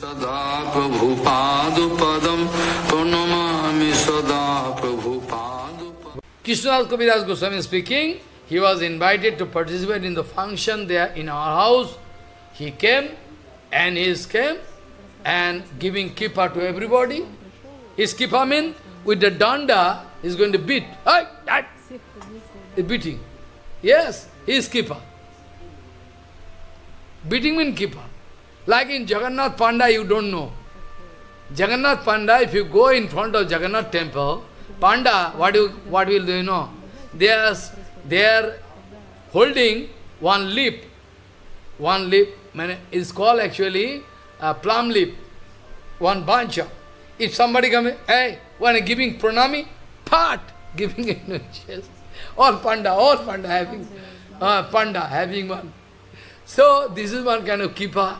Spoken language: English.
सदा प्रभुपादुपदम प्रणमामि सदा प्रभुपादुपदम Kaviraj Goswami speaking, he was invited to participate in the function there in our house. He came and he came and giving kripa to everybody. His kripa means with the danda, he's going to beat. Hey, that. Beating. Yes, he's is. Beating means kripa. Like in Jagannath Panda, you don't know. Jagannath Panda, if you go in front of Jagannath temple, Panda, what you what will you know? They are they are holding one leaf. One mean, is called actually a plum leaf. One bunch of. If somebody comes, hey, when giving pranami, part giving chest. All panda, all panda having uh, panda having one. So this is one kind of kripa.